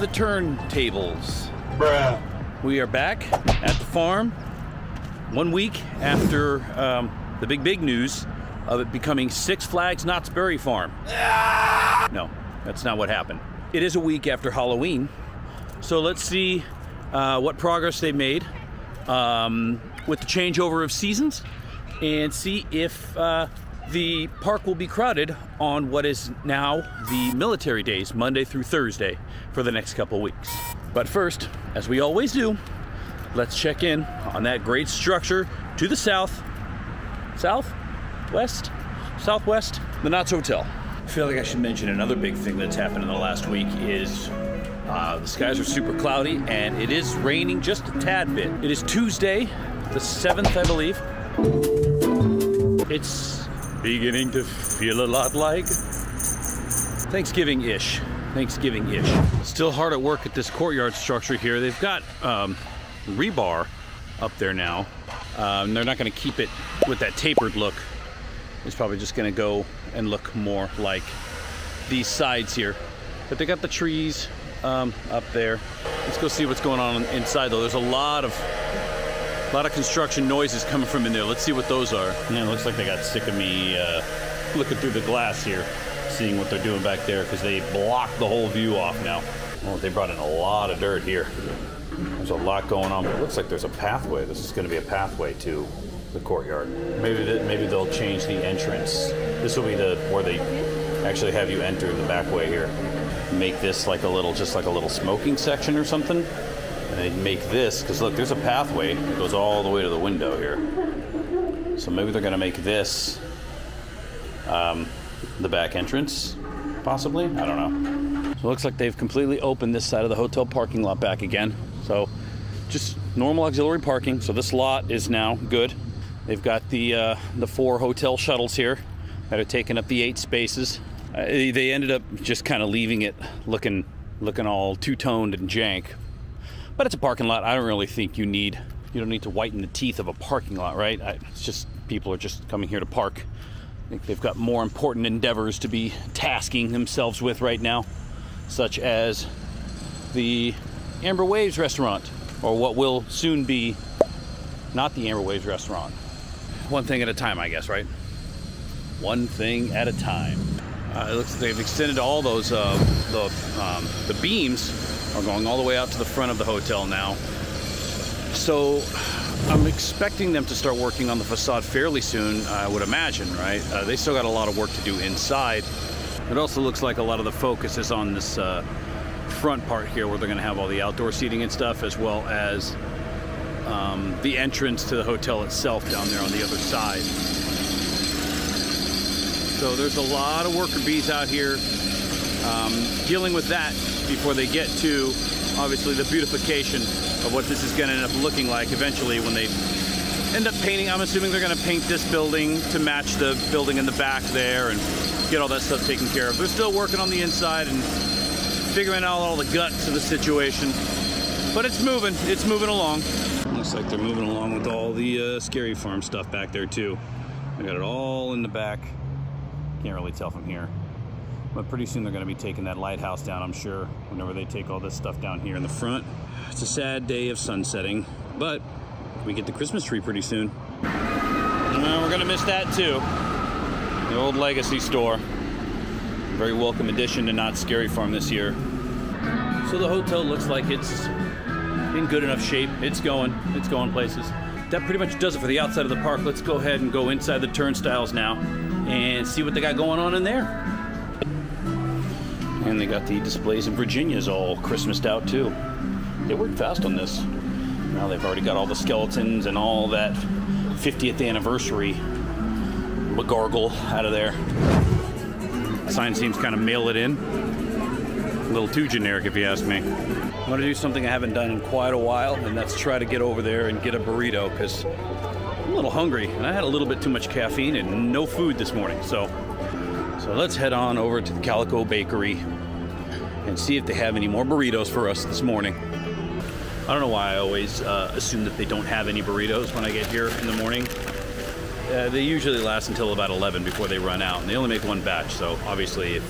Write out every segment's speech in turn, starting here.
the turntables. Bruh. We are back at the farm one week after um, the big, big news of it becoming Six Flags Knott's Berry Farm. No, that's not what happened. It is a week after Halloween, so let's see uh, what progress they've made um, with the changeover of seasons and see if uh, the park will be crowded on what is now the military days, Monday through Thursday, for the next couple weeks. But first, as we always do, let's check in on that great structure to the south, south, west, southwest, the Knott's Hotel. I feel like I should mention another big thing that's happened in the last week is uh, the skies are super cloudy and it is raining just a tad bit. It is Tuesday, the 7th, I believe. It's beginning to feel a lot like Thanksgiving-ish. Thanksgiving-ish. Still hard at work at this courtyard structure here. They've got um, rebar up there now. Um, they're not going to keep it with that tapered look. It's probably just going to go and look more like these sides here. But they got the trees um, up there. Let's go see what's going on inside though. There's a lot of a lot of construction noises coming from in there. Let's see what those are. Yeah, looks like they got sick of me uh, looking through the glass here, seeing what they're doing back there because they blocked the whole view off now. Well, they brought in a lot of dirt here. There's a lot going on, but it looks like there's a pathway. This is going to be a pathway to the courtyard. Maybe maybe they'll change the entrance. This will be the where they actually have you enter the back way here. Make this like a little, just like a little smoking section or something. And they make this because look, there's a pathway that goes all the way to the window here. So maybe they're going to make this um, the back entrance, possibly. I don't know. So it looks like they've completely opened this side of the hotel parking lot back again. So just normal auxiliary parking. So this lot is now good. They've got the uh, the four hotel shuttles here that are taking up the eight spaces. Uh, they ended up just kind of leaving it looking looking all two-toned and jank. But it's a parking lot. I don't really think you need you don't need to whiten the teeth of a parking lot, right? I, it's just people are just coming here to park. I think they've got more important endeavors to be tasking themselves with right now, such as the Amber Waves restaurant, or what will soon be not the Amber Waves restaurant. One thing at a time, I guess, right? One thing at a time. Uh, it looks like they've extended all those uh, the um, the beams are going all the way out to the front of the hotel now. So I'm expecting them to start working on the facade fairly soon. I would imagine, right? Uh, they still got a lot of work to do inside. It also looks like a lot of the focus is on this uh, front part here, where they're going to have all the outdoor seating and stuff, as well as um, the entrance to the hotel itself down there on the other side. So there's a lot of worker bees out here um, dealing with that before they get to obviously the beautification of what this is going to end up looking like eventually when they end up painting. I'm assuming they're going to paint this building to match the building in the back there and get all that stuff taken care of. They're still working on the inside and figuring out all the guts of the situation. But it's moving. It's moving along. Looks like they're moving along with all the uh, scary farm stuff back there too. I got it all in the back. Can't really tell from here. But pretty soon they're going to be taking that lighthouse down, I'm sure, whenever they take all this stuff down here in the front. It's a sad day of sunsetting, but we get the Christmas tree pretty soon. Well, we're going to miss that too. The old legacy store. Very welcome addition to Not Scary Farm this year. So the hotel looks like it's in good enough shape. It's going. It's going places. That pretty much does it for the outside of the park. Let's go ahead and go inside the turnstiles now and see what they got going on in there. And they got the displays in Virginia's all Christmased out too. They worked fast on this. Now they've already got all the skeletons and all that 50th anniversary McGargle out of there. Sign seems kind of mail it in. A little too generic if you ask me. I'm gonna do something I haven't done in quite a while, and that's try to get over there and get a burrito because I'm a little hungry and I had a little bit too much caffeine and no food this morning. So, so let's head on over to the Calico Bakery and see if they have any more burritos for us this morning. I don't know why I always uh, assume that they don't have any burritos when I get here in the morning. Uh, they usually last until about 11 before they run out, and they only make one batch. So obviously, if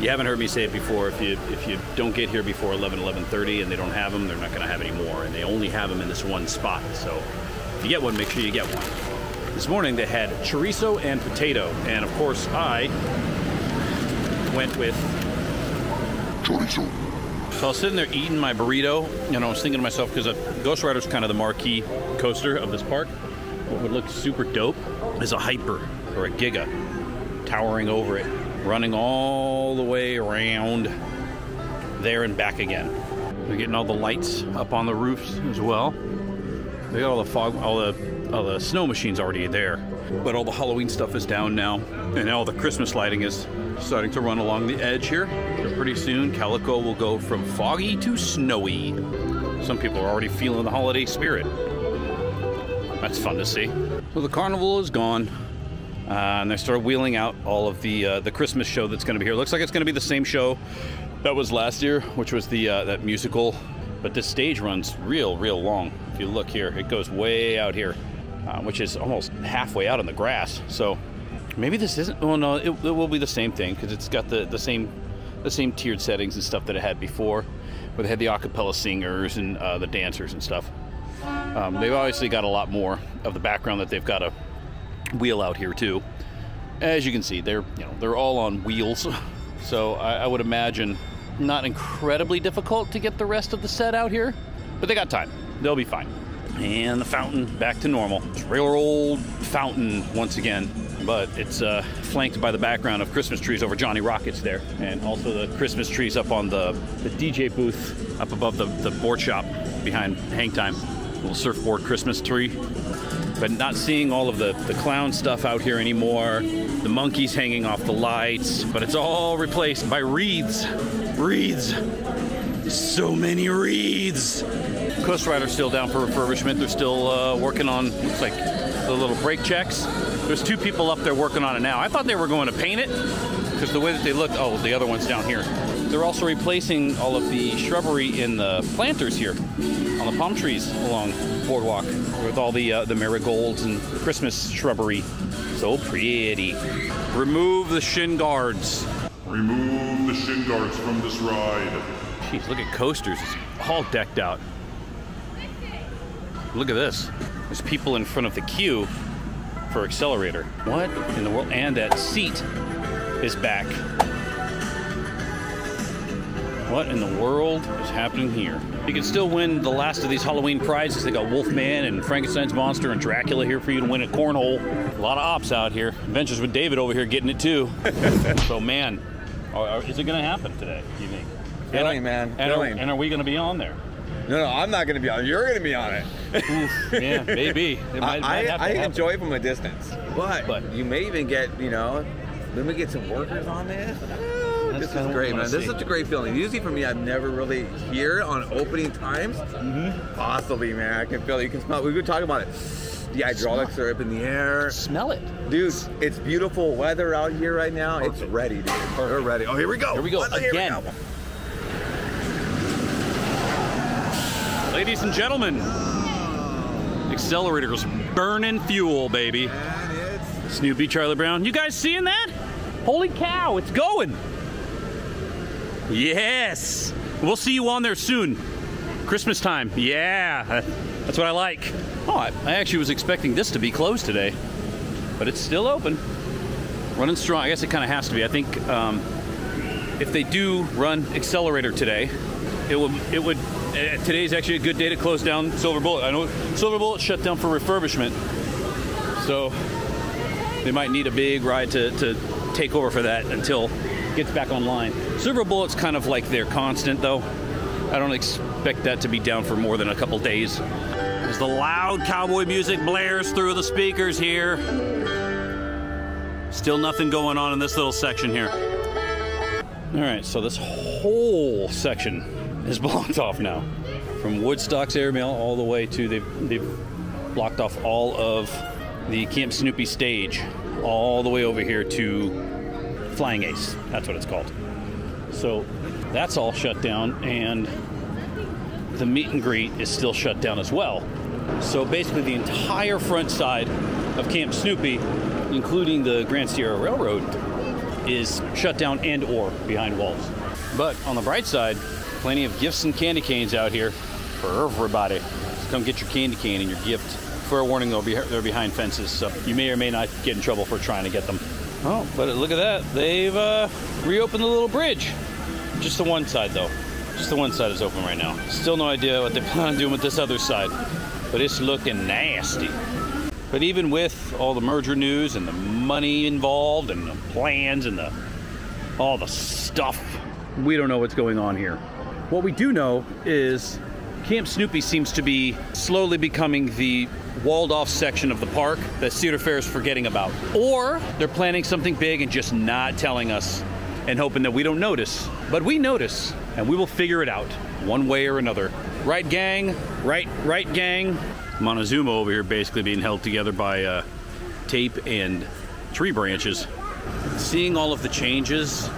You haven't heard me say it before. If you if you don't get here before 11, 11:30, and they don't have them, they're not going to have any more, and they only have them in this one spot. So if you get one, make sure you get one. This morning they had chorizo and potato, and of course I went with Chorizo. so I was sitting there eating my burrito, and I was thinking to myself, because uh, Ghost Rider's kind of the marquee coaster of this park. What would look super dope is a Hyper or a Giga towering over it, running all the way around there and back again. They're getting all the lights up on the roofs as well. They got all the fog, all the, all the snow machines already there, but all the Halloween stuff is down now, and all the Christmas lighting is starting to run along the edge here. Pretty soon, Calico will go from foggy to snowy. Some people are already feeling the holiday spirit. That's fun to see. So the carnival is gone. Uh, and they started wheeling out all of the uh, the Christmas show that's going to be here. Looks like it's going to be the same show that was last year, which was the uh, that musical. But this stage runs real, real long. If you look here, it goes way out here, uh, which is almost halfway out on the grass. So maybe this isn't. Well, no, it, it will be the same thing because it's got the the same the same tiered settings and stuff that it had before, where they had the acapella singers and uh, the dancers and stuff. Um, they've obviously got a lot more of the background that they've got to wheel out here too. As you can see, they're you know they're all on wheels, so I, I would imagine not incredibly difficult to get the rest of the set out here, but they got time. They'll be fine. And the fountain back to normal. Real old fountain once again, but it's uh, flanked by the background of Christmas trees over Johnny Rockets there, and also the Christmas trees up on the, the DJ booth up above the, the board shop behind Hang Time. Little surfboard Christmas tree but not seeing all of the, the clown stuff out here anymore. The monkeys hanging off the lights, but it's all replaced by wreaths. Wreaths. So many wreaths. Coast Rider's still down for refurbishment. They're still uh, working on, looks like, the little brake checks. There's two people up there working on it now. I thought they were going to paint it because the way that they looked, oh, the other one's down here. They're also replacing all of the shrubbery in the planters here on the palm trees along boardwalk with all the uh, the marigolds and Christmas shrubbery. So pretty. Remove the shin guards. Remove the shin guards from this ride. Jeez, look at coasters. It's all decked out. Look at this. There's people in front of the queue for Xcelerator. What in the world? And that seat is back. What in the world is happening here? You can still win the last of these Halloween prizes. They got Wolfman and Frankenstein's Monster and Dracula here for you to win at Cornhole. A lot of ops out here. Adventures with David over here getting it too. so, man, is it going to happen today, you think? Feeling, man. And are, and are we going to be on there? No, no, I'm not going to be on it. You're going to be on it. Yeah, maybe. It might, I, might I, I enjoy it from a distance. But, But- you may even get, you know, let me get some workers on this. Oh, That's this is great, we wanna man. This is such a great feeling. Usually for me, I've never really here on opening times. Mm-hmm. Possibly, man. I can feel it. You can smell it. We could talk about it. The hydraulics are up in the air. Smell it. Dude, it's beautiful weather out here right now. It's ready, dude. We're ready. Oh, here we go. Here we go Here we again. Ladies and gentlemen, Xcelerators burning fuel, baby. It's Snoopy, Charlie Brown. You guys seeing that? Holy cow, it's going. Yes. We'll see you on there soon. Christmas time. Yeah. That's what I like. Oh, I, I actually was expecting this to be closed today, but it's still open. Running strong. I guess it kind of has to be. I think um, if they do run Xcelerator today, it would it would uh, today's actually a good day to close down Silver Bullet. I know Silver Bullet shut down for refurbishment, so they might need a big ride to, to take over for that until it gets back online. Silver Bullet's kind of like their constant though. I don't expect that to be down for more than a couple days. As the loud cowboy music blares through the speakers here. Still nothing going on in this little section here. All right, so this whole section is blocked off now. From Woodstock's airmail all the way to, they've, they've blocked off all of the Camp Snoopy stage, all the way over here to Flying Ace. That's what it's called. So that's all shut down, and the meet and greet is still shut down as well. So basically, the entire front side of Camp Snoopy, including the Grand Sierra Railroad, is shut down and or behind walls. But on the bright side, plenty of gifts and candy canes out here for everybody. So come get your candy cane and your gift. Fair warning, they'll be they're behind fences, so you may or may not get in trouble for trying to get them. Oh, but look at that. They've uh, reopened the little bridge. Just the one side, though. Just the one side is open right now. Still no idea what they plan on doing with this other side, but it's looking nasty. But even with all the merger news and the money involved and the plans and the all the stuff, we don't know what's going on here. What we do know is Camp Snoopy seems to be slowly becoming the walled off section of the park that Cedar Fair is forgetting about. Or they're planning something big and just not telling us and hoping that we don't notice. But we notice and we will figure it out one way or another. Right, gang? Right, right, gang? Montezuma over here basically being held together by uh, tape and tree branches. Seeing all of the changes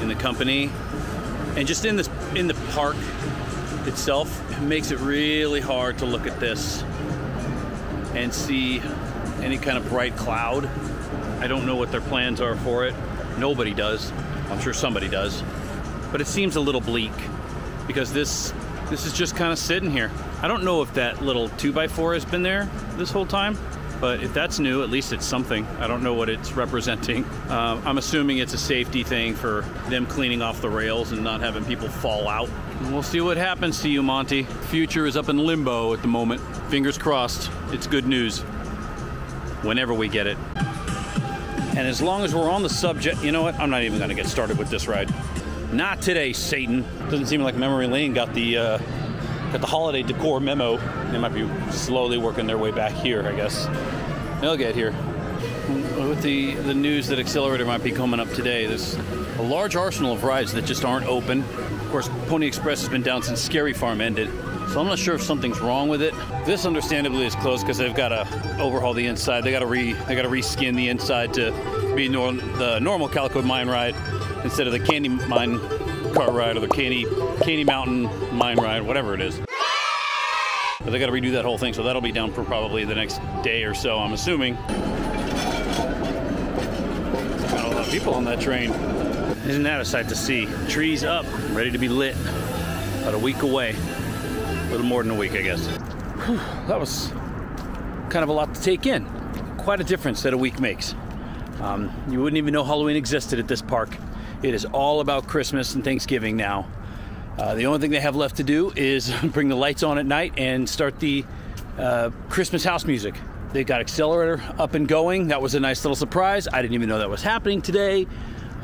in the company and just in this in the park itself makes it really hard to look at this and see any kind of bright cloud. I don't know what their plans are for it. Nobody does. I'm sure somebody does. But it seems a little bleak because this this is just kind of sitting here. I don't know if that little 2x4 has been there this whole time, but if that's new, at least it's something. I don't know what it's representing. Uh, I'm assuming it's a safety thing for them cleaning off the rails and not having people fall out. We'll see what happens to you, Monty. Future is up in limbo at the moment. Fingers crossed. It's good news. Whenever we get it. And as long as we're on the subject, you know what? I'm not even going to get started with this ride. Not today, Satan. Doesn't seem like Memory Lane got the uh, got the holiday decor memo. They might be slowly working their way back here, I guess. They'll get here. With the the news that Xcelerator might be coming up today, there's a large arsenal of rides that just aren't open. Of course, Pony Express has been down since Scary Farm ended, so I'm not sure if something's wrong with it. This, understandably, is closed because they've got to overhaul the inside. They got to re they got to reskin the inside to be nor- the normal Calico Mine ride instead of the Candy Mine ride or the Candy Candy Mountain Mine ride, whatever it is. But they got to redo that whole thing, so that'll be down for probably the next day or so. I'm assuming. Got a lot of people on that train. Isn't that a sight to see? Trees up, ready to be lit. About a week away. A little more than a week, I guess. Whew, that was kind of a lot to take in. Quite a difference that a week makes. Um, you wouldn't even know Halloween existed at this park. It is all about Christmas and Thanksgiving now. Uh, the only thing they have left to do is bring the lights on at night and start the uh, Christmas house music. They got Xcelerator up and going. That was a nice little surprise. I didn't even know that was happening today.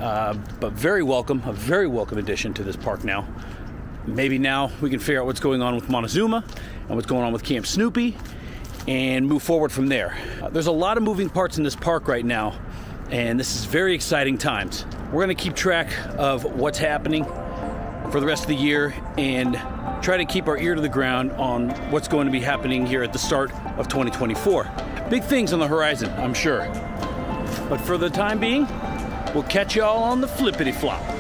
Uh, but very welcome, a very welcome addition to this park now. Maybe now we can figure out what's going on with Montezuma and what's going on with Camp Snoopy and move forward from there. Uh, there's a lot of moving parts in this park right now, and this is very exciting times. We're going to keep track of what's happening for the rest of the year and try to keep our ear to the ground on what's going to be happening here at the start of 2024. Big things on the horizon, I'm sure. But for the time being, we'll catch y'all on the flippity flop.